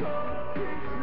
Go,